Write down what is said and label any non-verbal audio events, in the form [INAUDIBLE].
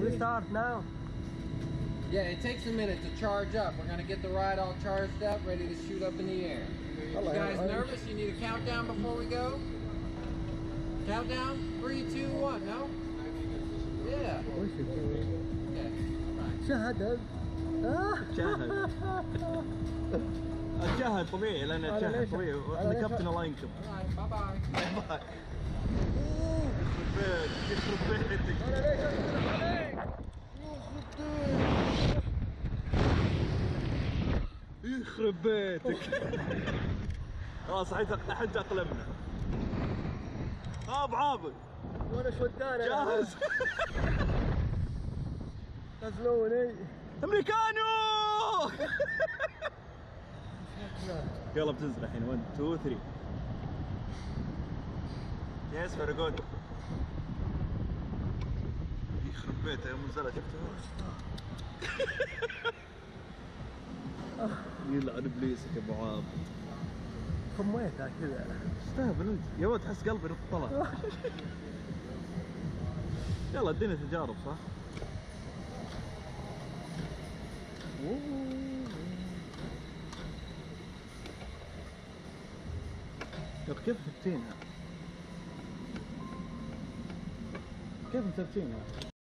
We start now. Yeah, it takes a minute to charge up. We're gonna get the ride all charged up, ready to shoot up in the air. You guys nervous? You need a countdown before we go? Countdown? Three, two, one. No? Yeah. وش الكلام؟ Okay. Alright. شهد آه. شاهد الشاهد طبيعي لان أنا الشاهد ليش- طبيعي أنا انا ليش- كابتن الله ينكب Alright. Bye bye. يخرب يخرب بيتك. [LAUGHS] خلاص الحين الحين تأقلمنا. ها ابو عابد وأنا شودان جاهز. [LAUGHS] نزلوني أمريكانو! [LAUGHS] يلا بتنزل الحين. 1 2 3 yes very good يخرب بيته يوم نزلت. شفتها يلعن ابليسك يا أبو عابد خميتها كذا استهبل أنت يا ولد تحس قلبي نط طلع [LAUGHS] يلا اديني تجارب صح؟ طيب كيف ثبتينها؟ كيف مثبتينها؟